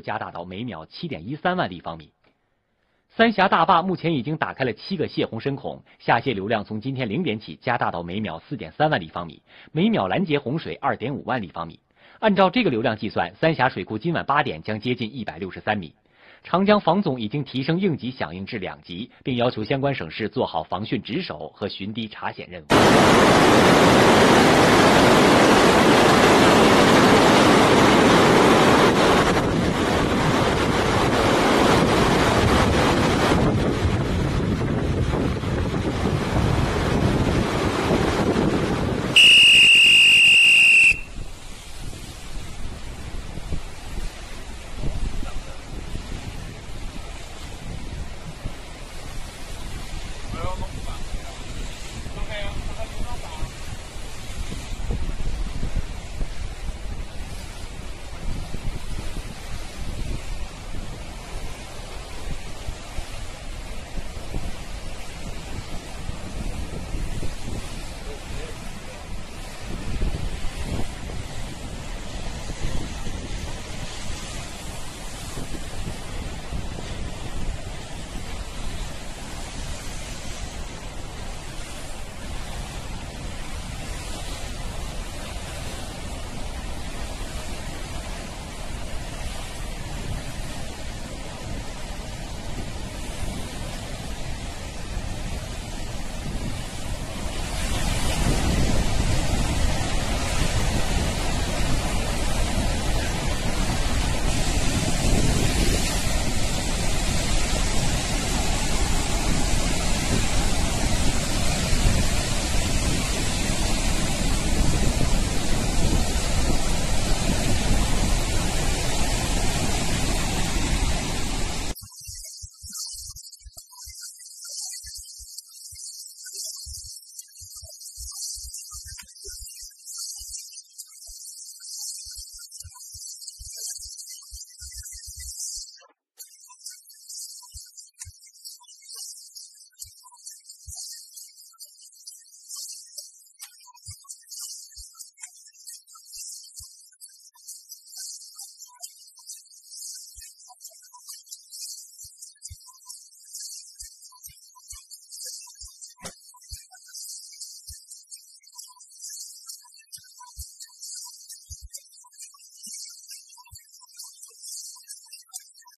加大到每秒七点一三万立方米。三峡大坝目前已经打开了七个泄洪深孔下泄流量从今天零点起加大到每秒四点三万立方米每秒拦截洪水二点五万立方米。按照这个流量计算三峡水库今晚八点将接近一百六十三米。长江防总已经提升应急响应至两级并要求相关省市做好防汛值守和巡堤查险任务。